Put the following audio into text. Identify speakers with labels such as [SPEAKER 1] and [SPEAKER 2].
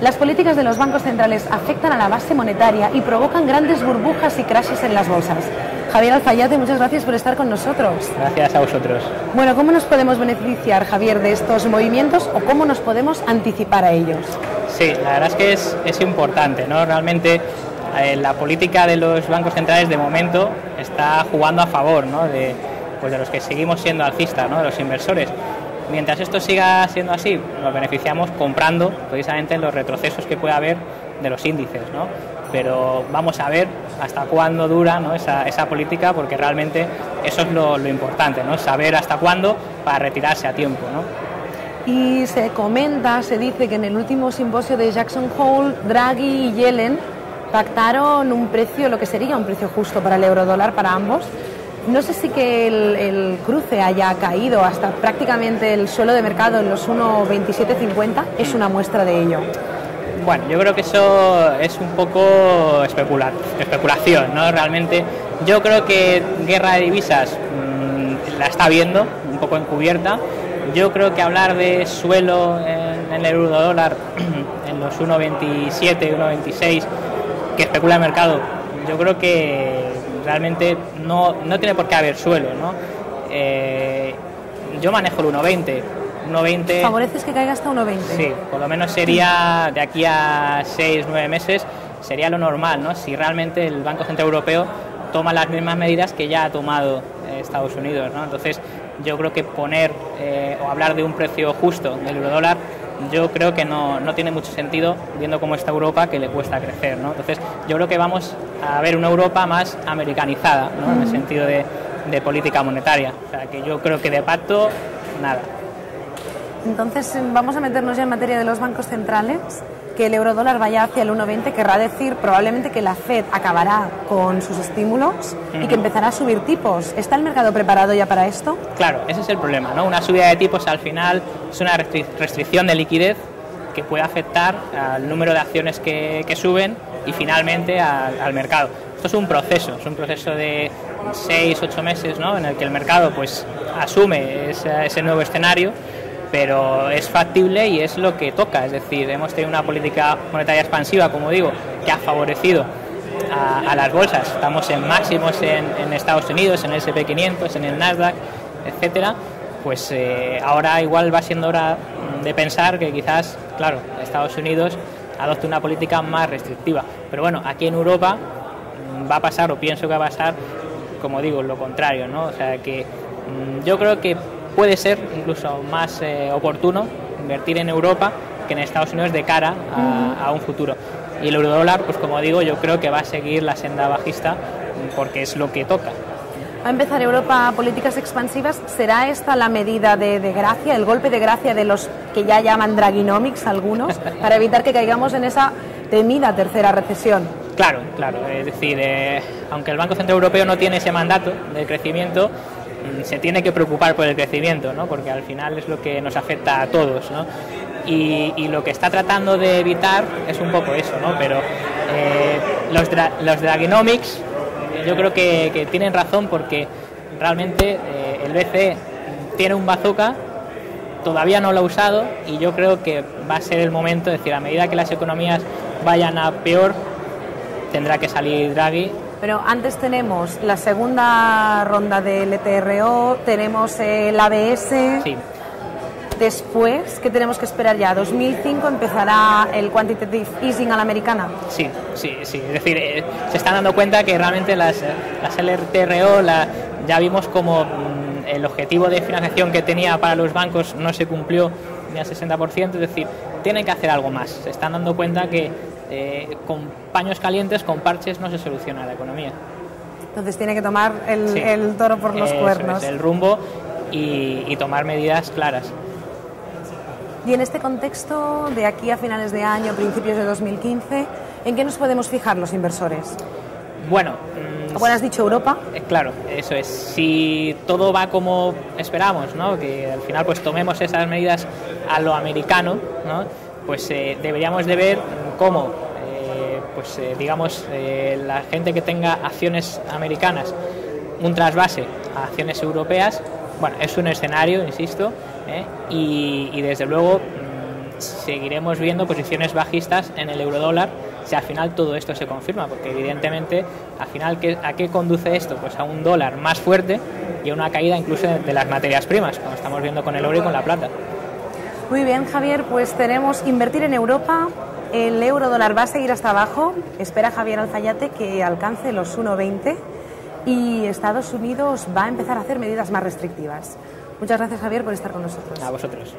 [SPEAKER 1] Las políticas de los bancos centrales afectan a la base monetaria y provocan grandes burbujas y crashes en las bolsas. Javier Alfayate, muchas gracias por estar con nosotros.
[SPEAKER 2] Gracias a vosotros.
[SPEAKER 1] Bueno, ¿cómo nos podemos beneficiar, Javier, de estos movimientos o cómo nos podemos anticipar a ellos?
[SPEAKER 2] Sí, la verdad es que es, es importante, ¿no? Realmente eh, la política de los bancos centrales de momento está jugando a favor ¿no? de, pues de los que seguimos siendo alcistas, ¿no? de los inversores. Mientras esto siga siendo así, nos beneficiamos comprando precisamente los retrocesos que puede haber de los índices. ¿no? Pero vamos a ver hasta cuándo dura esa, política, porque realmente eso es lo, importante, ¿no? saber hasta cuándo para retirarse a tiempo. ¿no?
[SPEAKER 1] Y se comenta, se dice que en el último simposio de Jackson Hole, Draghi y Yellen pactaron un precio, lo que sería un precio justo para el eurodólar para ambos. No sé si que el, cruce haya caído hasta prácticamente el suelo de mercado en los 1,2750 es una muestra de ello.
[SPEAKER 2] Bueno, yo creo que eso es un poco especula especulación, ¿no? Realmente yo creo que guerra de divisas mmm, la está viendo un poco encubierta. Yo creo que hablar de suelo en, en el euro dólar en los 1,27, 1,26 que especula el mercado, yo creo que realmente no, no tiene por qué haber suelo. ¿no? Eh, yo manejo el 1,20. 1,20.
[SPEAKER 1] ¿Favoreces que caiga hasta 1,20?
[SPEAKER 2] Sí, por lo menos sería de aquí a 6, 9 meses, sería lo normal, ¿no? Si realmente el Banco Central Europeo toma las mismas medidas que ya ha tomado eh, Estados Unidos, ¿no? Entonces, yo creo que poner eh, o hablar de un precio justo del eurodólar yo creo que no, no, tiene mucho sentido viendo cómo está Europa que le cuesta crecer. ¿no? Entonces yo creo que vamos a ver una Europa más americanizada ¿no? en el sentido de, de, política monetaria. O sea, que yo creo que de pacto, nada.
[SPEAKER 1] Entonces vamos a meternos ya en materia de los bancos centrales. Que el eurodólar vaya hacia el 1,20 querrá decir probablemente que la Fed acabará con sus estímulos uh -huh. y que empezará a subir tipos. ¿Está el mercado preparado ya para esto?
[SPEAKER 2] Claro, ese es el problema. ¿no? Una subida de tipos al final es una restricción de liquidez que puede afectar al número de acciones que, que suben y finalmente al, al, mercado. Esto es un proceso, es un proceso de 6, 8 meses ¿no? en el que el mercado pues, asume ese, ese nuevo escenario pero es factible y es lo que toca. Es decir, hemos tenido una política monetaria expansiva, como digo, que ha favorecido a, a las bolsas. Estamos en máximos en, en, Estados Unidos, en el SP500, en el Nasdaq, etcétera. Pues eh, ahora igual va siendo hora de pensar que quizás, claro, Estados Unidos adopte una política más restrictiva. Pero bueno, aquí en Europa va a pasar, o pienso que va a pasar, como digo, lo contrario, ¿no? O sea que yo creo que puede ser incluso más eh, oportuno invertir en Europa que en Estados Unidos de cara a, a, un futuro. Y el eurodólar, pues como digo, yo creo que va a seguir la senda bajista porque es lo que toca.
[SPEAKER 1] Va a empezar Europa políticas expansivas. ¿Será esta la medida de, de gracia, el golpe de gracia de los que ya llaman Draginomics algunos, para evitar que caigamos en esa temida tercera recesión?
[SPEAKER 2] Claro, claro. Es decir, eh, aunque el Banco Central Europeo no tiene ese mandato de crecimiento, se tiene que preocupar por el crecimiento, ¿no? porque al final es lo que nos afecta a todos. ¿no? Y, lo que está tratando de evitar es un poco eso, ¿no? pero eh, los, dra Dragonomics yo creo que, que, tienen razón porque realmente eh, el BCE tiene un bazooka, todavía no lo ha usado y yo creo que va a ser el momento, es decir, a medida que las economías vayan a peor, tendrá que salir Draghi
[SPEAKER 1] pero antes tenemos la segunda ronda del ETRO, tenemos el ABS.
[SPEAKER 2] Sí.
[SPEAKER 1] Después, ¿qué tenemos que esperar ya? ¿2005 empezará el quantitative easing a la americana?
[SPEAKER 2] Sí, sí, sí. Es decir, eh, se están dando cuenta que realmente las, las LTRO la, ya vimos como mm, el objetivo de financiación que tenía para los bancos no se cumplió ni al 60%, es decir, tienen que hacer algo más. Se están dando cuenta que eh, con paños calientes, con parches, no se soluciona la economía.
[SPEAKER 1] Entonces tiene que tomar el, sí. el toro por los
[SPEAKER 2] Eso
[SPEAKER 1] cuernos.
[SPEAKER 2] Es, el rumbo y, y, tomar medidas claras.
[SPEAKER 1] Y en este contexto, de aquí a finales de año, principios de 2015, ¿en qué nos podemos fijar los inversores?
[SPEAKER 2] Bueno,
[SPEAKER 1] bueno, has dicho Europa.
[SPEAKER 2] Eh, claro, eso es. Si todo va como esperamos, ¿no? que al final pues tomemos esas medidas a lo americano, ¿no? pues eh, deberíamos de ver cómo, eh, pues eh, digamos, la gente que tenga acciones americanas, un trasvase a acciones europeas, bueno, es un escenario, insisto, y, desde luego seguiremos viendo posiciones bajistas en el euro dólar si al final todo esto se confirma, porque evidentemente al final ¿a qué conduce esto? Pues a un dólar más fuerte y a una caída incluso de las materias primas, como estamos viendo con el oro y con la plata.
[SPEAKER 1] Muy bien, Javier, pues tenemos invertir en Europa. El euro dólar va a seguir hasta abajo. Espera Javier Alzayate que alcance los 1,20 y Estados Unidos va a empezar a hacer medidas más restrictivas. Muchas gracias, Javier, por estar con nosotros.
[SPEAKER 2] A vosotros.